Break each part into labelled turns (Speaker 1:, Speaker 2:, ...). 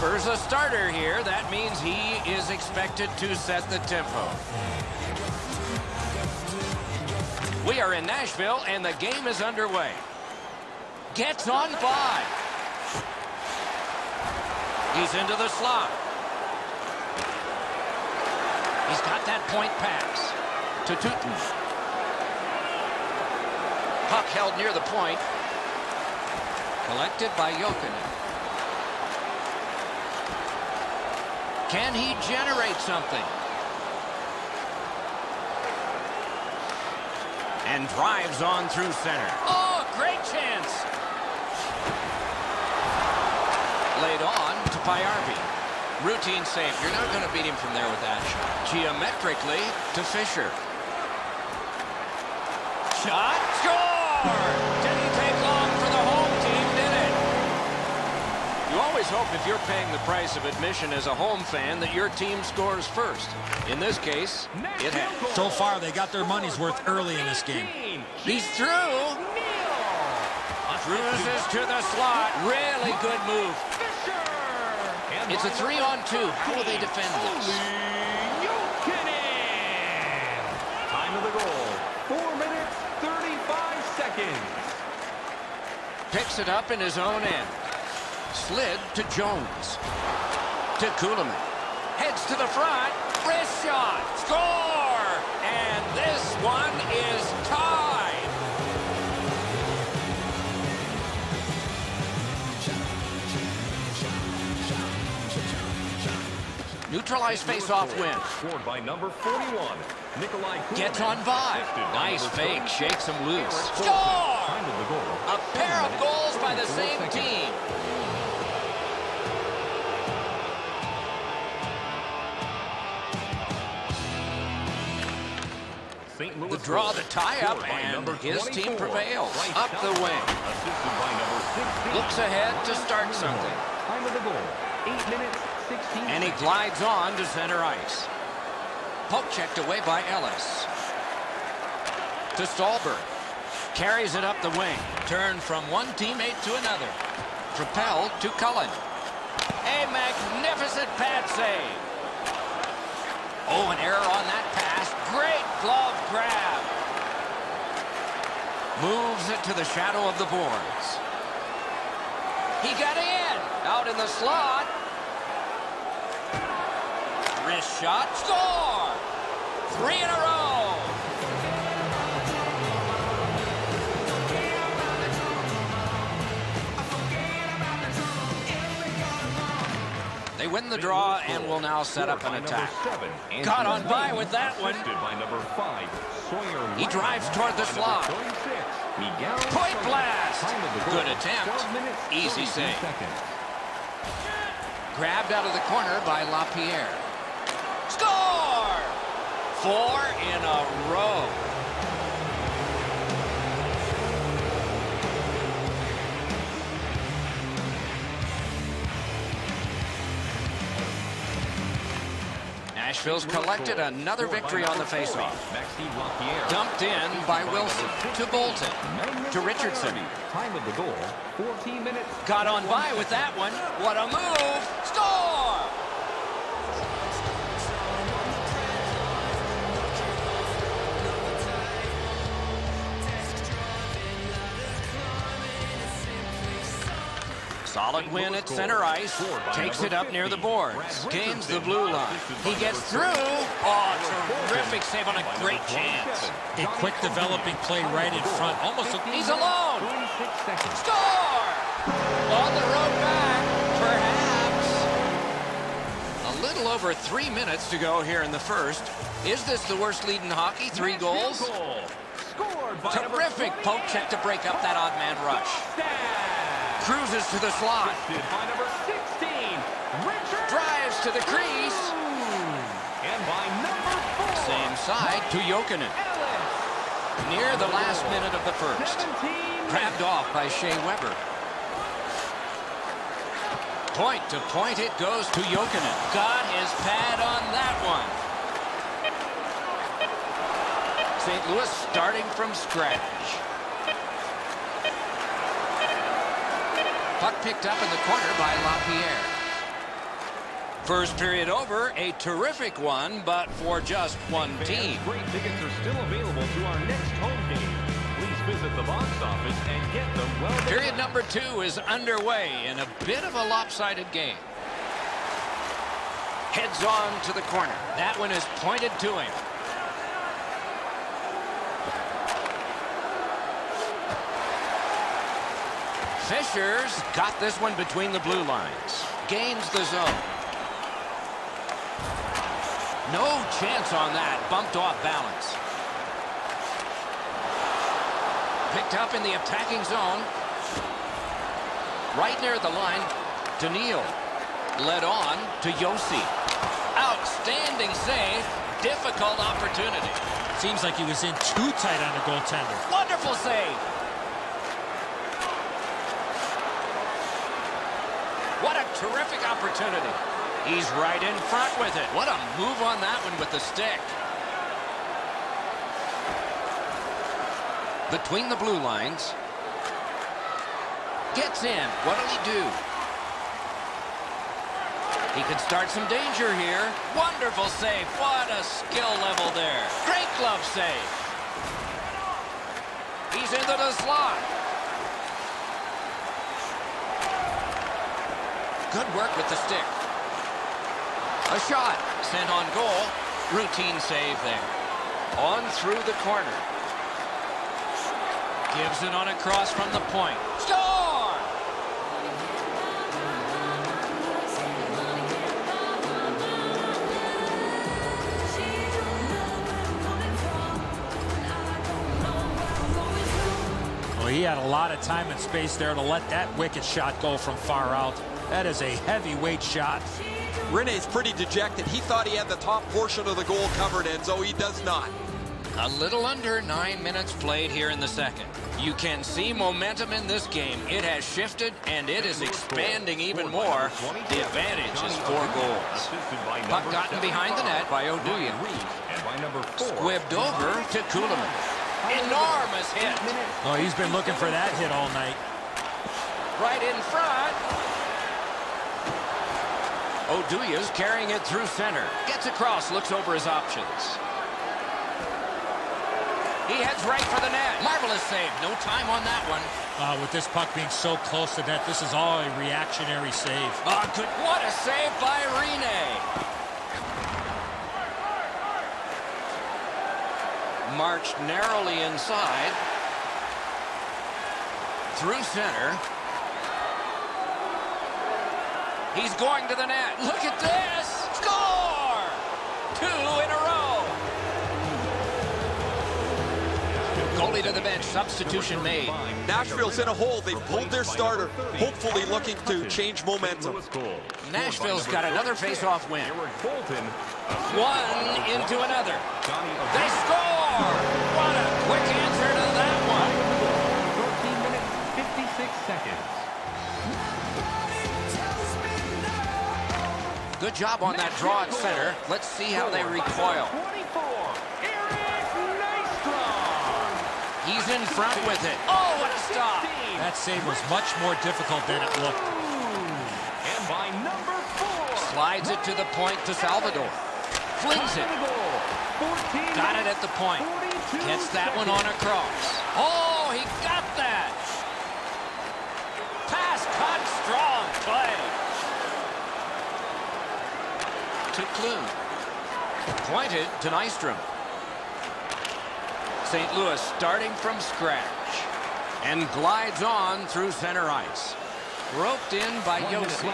Speaker 1: Weber's a starter here. That means he is expected to set the tempo. We are in Nashville, and the game is underway. Gets on by. He's into the slot. He's got that point pass to Tootin. Puck held near the point. Collected by Jokinen. Can he generate something? And drives on through center. Oh, great chance. Laid on to Paajarvi. Routine save. You're not going to beat him from there with that shot. Geometrically to Fisher. Shot. Score! Always hope if you're paying the price of admission as a home fan that your team scores first. In this case, it has.
Speaker 2: So far, they got their money's worth early in this game.
Speaker 1: He's through. Cruises to the slot. Really good move. It's a three on two. How will they defend this?
Speaker 3: Time of the goal. Four minutes, 35 seconds.
Speaker 1: Picks it up in his own end. Slid to Jones. To Kulemin. Heads to the front. Wrist shot. Score! And this one is tied. Neutralized face-off win.
Speaker 3: Scored by number 41, Nikolai.
Speaker 1: Gets on by. Nice fake. Shakes him loose. Score!
Speaker 3: goal.
Speaker 1: A pair of goals by the same team.
Speaker 3: St. Louis
Speaker 1: The draw, the tie-up, and his team prevails.
Speaker 3: Bryce
Speaker 1: Up the wing.
Speaker 3: By number 16,
Speaker 1: Looks ahead to start something.
Speaker 3: Time of the goal. Eight minutes, 16
Speaker 1: And he glides on to center ice. Poke checked away by Ellis. To Stalberg. Carries it up the wing. Turn from one teammate to another. Propelled to Cullen. A magnificent pad save. Oh, an error on that pass. Great glove grab. Moves it to the shadow of the boards. He got in. Out in the slot. Wrist shot. Score! Three in a row. They win the draw and will now set up an attack. Got on by with that one.
Speaker 3: Assisted by number five, Sawyer
Speaker 1: He drives toward the slot.
Speaker 3: Miguel
Speaker 1: Point blast.
Speaker 3: Time of the goal.
Speaker 1: Good attempt. Easy
Speaker 3: 32
Speaker 1: save. Grabbed out of the corner by LaPierre. Score! Four in a row. Nashville's collected another victory on the faceoff. Dumped in by Wilson to Bolton to Richardson.
Speaker 3: Time of the goal, 14 minutes.
Speaker 1: Got on by with that one. What a move! Score! Solid win at center ice. Takes it up near the boards. Gains the blue line. He gets through. Oh, terrific save on a great chance.
Speaker 2: A quick developing play right in front. Almost a,
Speaker 1: He's alone. Score! On the road back, perhaps. A little over three minutes to go here in the first. Is this the worst lead in hockey? Three goals?
Speaker 3: Scored
Speaker 1: Terrific poke check to break up that odd man rush. Cruises to the slot.
Speaker 3: By number 16, Richard.
Speaker 1: Drives to the crease.
Speaker 3: And by number four,
Speaker 1: Same side to Jokinen.
Speaker 3: Ellis.
Speaker 1: Near the last minute of the first. Grabbed off by Shea Weber. Point to point it goes to Jokinen. Got his pad on that one. St. Louis starting from scratch. Picked up in the corner by LaPierre. First period over, a terrific one, but for just one team.
Speaker 3: Great tickets are still available to our next home game. Please visit the box office and get them well.
Speaker 1: Period number two is underway in a bit of a lopsided game. Heads on to the corner. That one is pointed to him. Fisher's got this one between the blue lines. Gains the zone. No chance on that. Bumped off balance. Picked up in the attacking zone. Right near the line to Neal. Led on to Josi. Outstanding save. Difficult opportunity.
Speaker 2: Seems like he was in too tight on the goaltender.
Speaker 1: Wonderful save. What a terrific opportunity. He's right in front with it. What a move on that one with the stick. Between the blue lines. Gets in. What'll he do? He could start some danger here. Wonderful save. What a skill level there. Great glove save. He's into the slot. Good work with the stick. A shot sent on goal. Routine save there. On through the corner. Gives it on a cross from the point. Score!
Speaker 2: Well, he had a lot of time and space there to let that wicked shot go from far out. That is a heavyweight shot.
Speaker 4: Rinne's pretty dejected. He thought he had the top portion of the goal covered, Enzo. He does not.
Speaker 1: A little under nine minutes played here in the second. You can see momentum in this game. It has shifted, and it is expanding even more. The advantage is four goals. Puck gotten behind the net by Oduya. Squibbed over to Kuhlman. Enormous hit.
Speaker 2: Oh, he's been looking for that hit all night.
Speaker 1: Right in front. Oduya's carrying it through center. Gets across, looks over his options. He heads right for the net. Marvelous save. No time on that one.
Speaker 2: Uh, with this puck being so close to net, this is all a reactionary save.
Speaker 1: Oh, good. What a save by Rinne. Marched narrowly inside. Through center. He's going to the net. Look at this. Score! Two in a row. Goalie to the bench. Substitution made.
Speaker 4: Nashville's in a hole. They pulled their starter, hopefully looking to change momentum.
Speaker 1: Nashville's got another face-off win. One into another. They score! Good job on that draw at center. Let's see how they recoil.
Speaker 3: 24,
Speaker 1: He's in front with it. Oh, what a stop!
Speaker 2: That save was much more difficult than it looked.
Speaker 3: And by number four.
Speaker 1: Slides it to the point to Salvador. Flings it. Got it at the point. Gets that one on across. Oh, he got that. Pass cut strong play. To Clue. Pointed to Nystrom. St. Louis starting from scratch. And glides on through center ice. Roped in by Josi.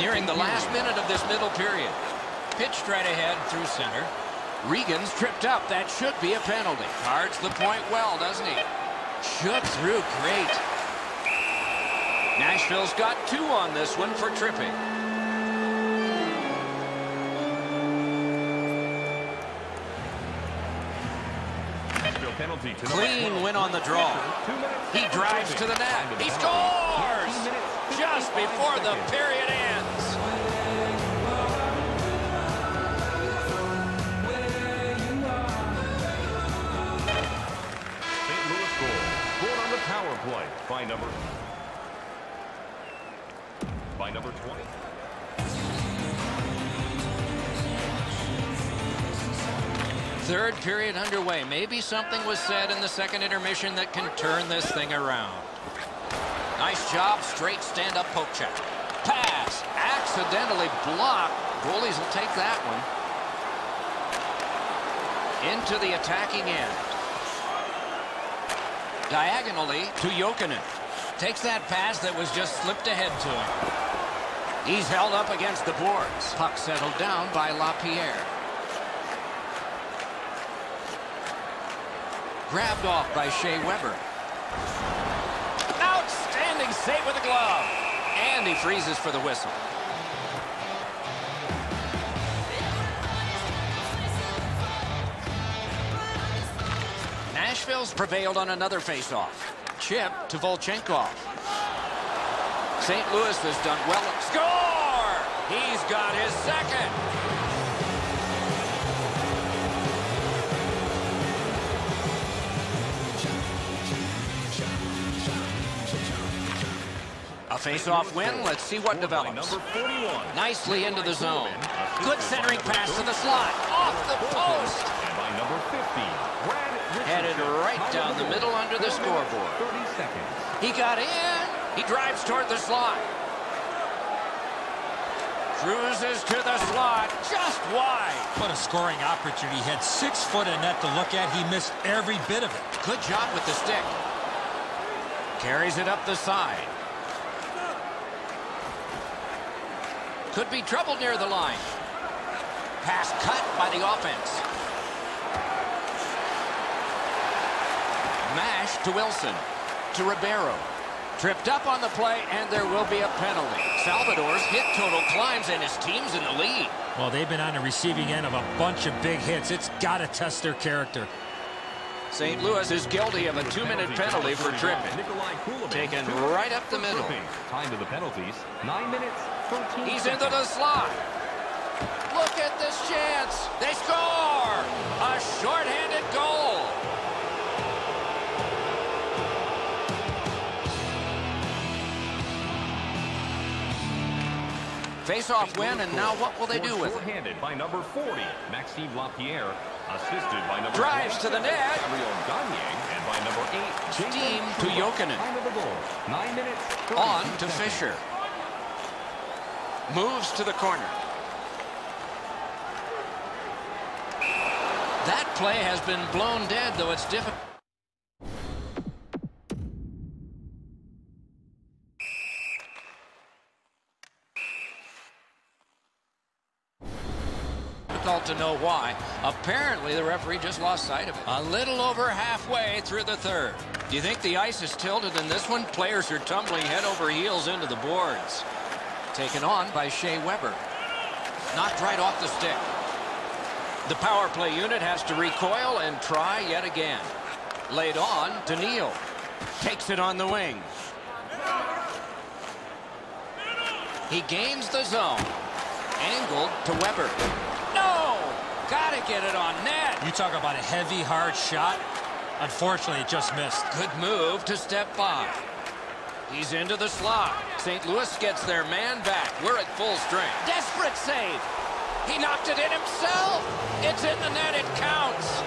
Speaker 1: Nearing the last minute of this middle period. Pitched right ahead through center. Regan's tripped up. That should be a penalty. Cards the point well, doesn't he? Shook through great. Nashville's got two on this one for tripping. Clean win on the draw. He drives to the net. He scores! Just before the period ends.
Speaker 3: St. Louis goal. Scored on the power play by number by number 20.
Speaker 1: Third period underway. Maybe something was said in the second intermission that can turn this thing around. Nice job. Straight stand-up poke check. Pass. Accidentally blocked. Goalies will take that one. Into the attacking end. Diagonally to Jokinen. Takes that pass that was just slipped ahead to him. He's held up against the boards. Puck settled down by LaPierre. Grabbed off by Shea Weber. Outstanding save with the glove. And he freezes for the whistle. Nashville's prevailed on another faceoff. Chip to Volchenkov. St. Louis has done well. Score! He's got his second. Face-off win. Let's see what develops. Nicely into the zone. Good centering pass to the slot. Off the post.
Speaker 3: And by number 50, Brad
Speaker 1: Headed right down the middle under the scoreboard.
Speaker 3: 30 seconds.
Speaker 1: He got in. He drives toward the slot. Cruises to the slot. Just wide.
Speaker 2: What a scoring opportunity. He had six foot of net to look at. He missed every bit of it.
Speaker 1: Good job with the stick. Carries it up the side. Could be trouble near the line. Pass cut by the offense. Mash to Wilson. To Ribeiro. Tripped up on the play, and there will be a penalty. Salvador's hit total climbs, and his team's in the lead.
Speaker 2: Well, they've been on the receiving end of a bunch of big hits. It's got to test their character.
Speaker 1: St. Louis is guilty of a two-minute penalty for tripping.
Speaker 3: Nikolai Kulemin.
Speaker 1: Taken right up the middle.
Speaker 3: Time to the penalties. Nine minutes, 13
Speaker 1: He's into the slot. Look at this chance. They score! A shorthanded goal. Face-off win, and now what will they do with it?
Speaker 3: Shorthanded by number 40, Maxime Lapierre. Assisted by number
Speaker 1: Drives to the net.
Speaker 3: Gabriel Gagne. And by number 8, Jacob
Speaker 1: Steam to
Speaker 3: Trouba.
Speaker 1: Jokinen.
Speaker 3: Time of the goal. Nine minutes,
Speaker 1: On to
Speaker 3: seconds.
Speaker 1: Fisher. Moves to the corner. That play has been blown dead, though it's difficult. To know why. Apparently, the referee just lost sight of it. A little over halfway through the third. Do you think the ice is tilted in this one? Players are tumbling head over heels into the boards. Taken on by Shea Weber. Knocked right off the stick. The power play unit has to recoil and try yet again. Laid on to Neal. Takes it on the wing. He gains the zone. Angled to Weber. No! Gotta get it on net.
Speaker 2: You talk about a heavy, hard shot. Unfortunately, it just missed.
Speaker 1: Good move to step by. He's into the slot. St. Louis gets their man back. We're at full strength. Desperate save. He knocked it in himself. It's in the net. It counts.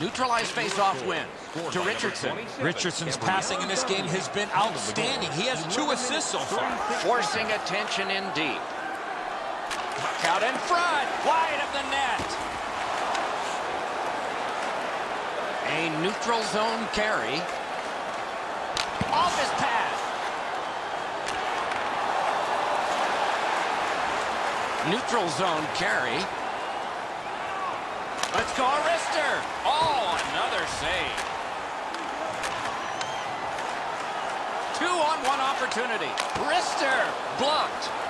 Speaker 1: Neutralized face-off win to Richardson.
Speaker 2: Richardson's passing in this game has been outstanding. He has two assists so far.
Speaker 1: Forcing attention in deep. Out in front. Wide of the net. A neutral zone carry. Off his path. Neutral zone carry. Let's go, Arister. Oh, another save. Two-on-one opportunity. Rister blocked.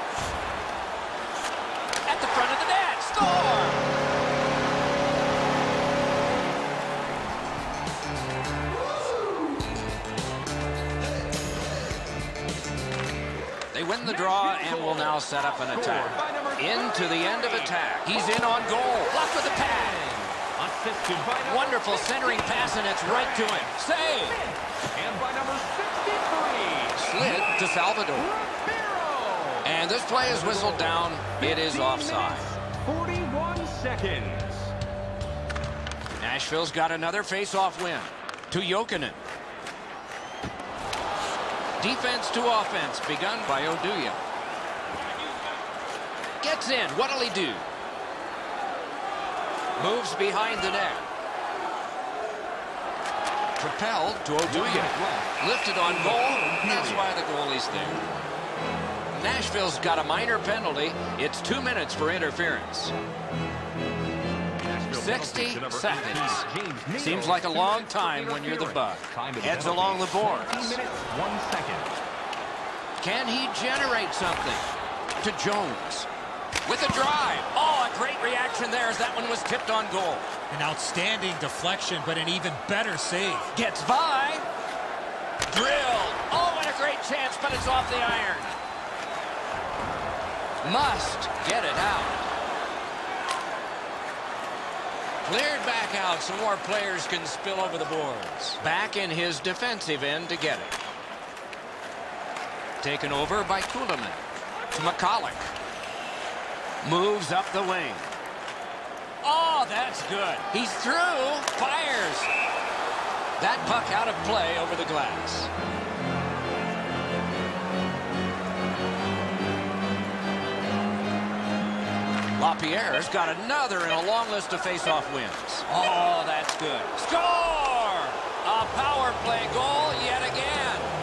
Speaker 1: Front of the net. Score! They win the draw and will now set up an attack. Into the end of attack. He's in on goal. Blocked with the pad. Wonderful centering pass, and it's right to him. Save!
Speaker 3: And by number 63,
Speaker 1: Slid to Salvador. And this play is whistled down. It is
Speaker 3: 15
Speaker 1: offside.
Speaker 3: 41 seconds.
Speaker 1: Nashville's got another face-off win. To Jokinen. Defense to offense begun by Oduya. Gets in. What'll he do? Moves behind the net. Propelled to Oduya. Lifted on goal. That's why the goalie's there. Nashville's got a minor penalty. It's two minutes for interference. 60 seconds. Seems like a long time when you're the Buck. Heads along the boards.
Speaker 3: 15 minutes, one second.
Speaker 1: Can he generate something? To Jones. With a drive. Oh, a great reaction there as that one was tipped on goal.
Speaker 2: An outstanding deflection, but an even better save.
Speaker 1: Gets by. Drill. Oh, what a great chance, but it's off the iron. Must get it out. Cleared back out. so more players can spill over the boards. Back in his defensive end to get it. Taken over by Kuhlman. To McCulloch. Moves up the wing. Oh, that's good. He's through. Fires. That puck out of play over the glass. LaPierre's got another in a long list of face-off wins. Oh, that's good. Score! A power play goal yet again.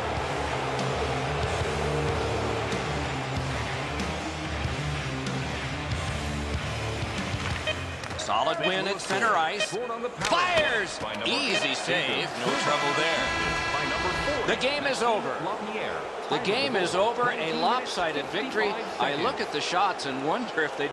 Speaker 1: Solid win at center ice. Fires! Easy save. No trouble there.
Speaker 3: By number 40,
Speaker 1: The game is over. The game is over. A lopsided victory. I look at the shots and wonder if they